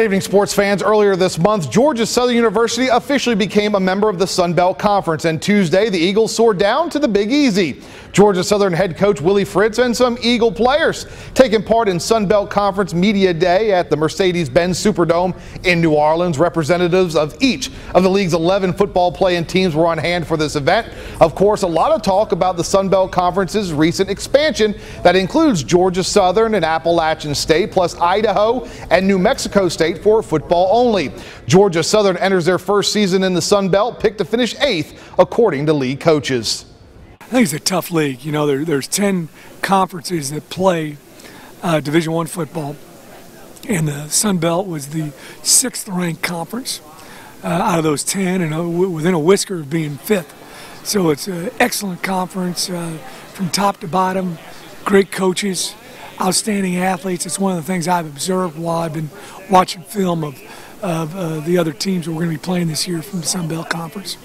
Good evening, sports fans. Earlier this month, Georgia Southern University officially became a member of the Sun Belt Conference, and Tuesday, the Eagles soared down to the Big Easy. Georgia Southern head coach Willie Fritz and some Eagle players taking part in Sun Belt Conference Media Day at the Mercedes-Benz Superdome in New Orleans. Representatives of each of the league's 11 football playing teams were on hand for this event. Of course, a lot of talk about the Sun Belt Conference's recent expansion that includes Georgia Southern and Appalachian State, plus Idaho and New Mexico State for football only. Georgia Southern enters their first season in the Sun Belt, picked to finish eighth, according to league coaches. I think it's a tough league. You know, there, there's 10 conferences that play uh, Division One football, and the Sun Belt was the sixth ranked conference uh, out of those 10, and uh, within a whisker of being fifth. So it's an excellent conference uh, from top to bottom. Great coaches, outstanding athletes. It's one of the things I've observed while I've been watching film of, of uh, the other teams we're going to be playing this year from the Sun Belt Conference.